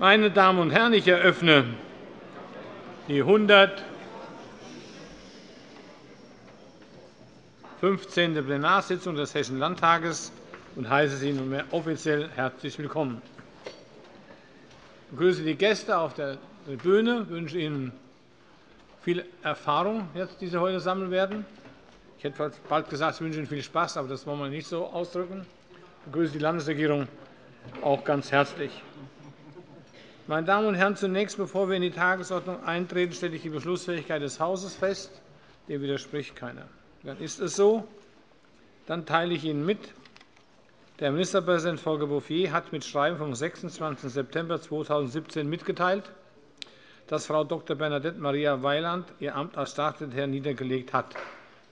Meine Damen und Herren, ich eröffne die 115. Plenarsitzung des Hessischen Landtages und heiße Sie nunmehr offiziell herzlich willkommen. Ich begrüße die Gäste auf der Tribüne, wünsche Ihnen viel Erfahrung, die Sie heute sammeln werden. Ich hätte bald gesagt, ich wünsche Ihnen viel Spaß, aber das wollen wir nicht so ausdrücken. Ich begrüße die Landesregierung auch ganz herzlich. Meine Damen und Herren, zunächst, bevor wir in die Tagesordnung eintreten, stelle ich die Beschlussfähigkeit des Hauses fest. Dem widerspricht keiner. Dann ist es so. Dann teile ich Ihnen mit. Der Ministerpräsident Volker Bouffier hat mit Schreiben vom 26. September 2017 mitgeteilt, dass Frau Dr. Bernadette Maria Weiland ihr Amt als Staatssekretärin niedergelegt hat.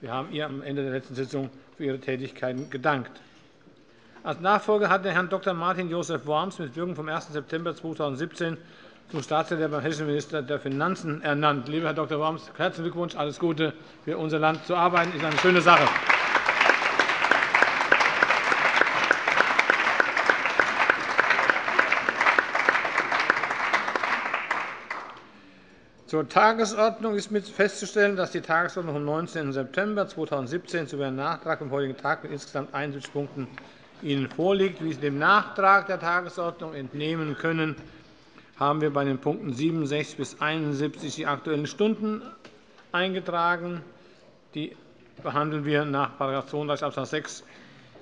Wir haben ihr am Ende der letzten Sitzung für ihre Tätigkeiten gedankt. Als Nachfolger hat Herrn Dr. Martin Josef Worms mit Wirkung vom 1. September 2017 zum Staatssekretär beim Hessischen Minister der Finanzen ernannt. Lieber Herr Dr. Worms, herzlichen Glückwunsch, alles Gute für unser Land zu arbeiten. Ist eine schöne Sache. Zur Tagesordnung ist mit festzustellen, dass die Tagesordnung vom 19. September 2017 sowie ein Nachtrag am heutigen Tag mit insgesamt 71 Punkten Ihnen vorliegt. Wie Sie dem Nachtrag der Tagesordnung entnehmen können, haben wir bei den Punkten 67 bis 71 die Aktuellen Stunden eingetragen. Die behandeln wir nach § 32 Abs. 6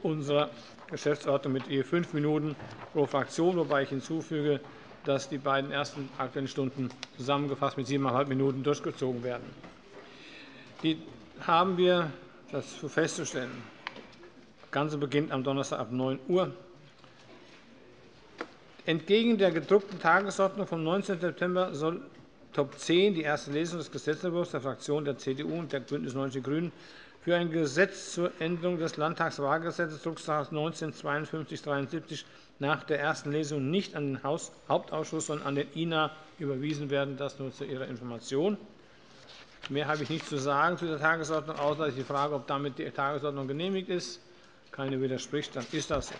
unserer Geschäftsordnung mit je fünf Minuten pro Fraktion, wobei ich hinzufüge, dass die beiden ersten Aktuellen Stunden zusammengefasst mit siebeneinhalb Minuten durchgezogen werden. Die haben wir das festzustellen. Ganze beginnt am Donnerstag ab 9 Uhr. Entgegen der gedruckten Tagesordnung vom 19. September soll Top 10 die erste Lesung des Gesetzentwurfs der Fraktionen der CDU und der BÜNDNIS 90 die GRÜNEN für ein Gesetz zur Änderung des Landtagswahlgesetzes Drucksache 19-5273 nach der ersten Lesung nicht an den Hauptausschuss, sondern an den INA überwiesen werden. Das nur zu Ihrer Information. Mehr habe ich nicht zu sagen zu der Tagesordnung, außer die Frage, ob damit die Tagesordnung genehmigt ist keine widerspricht, dann ist das so.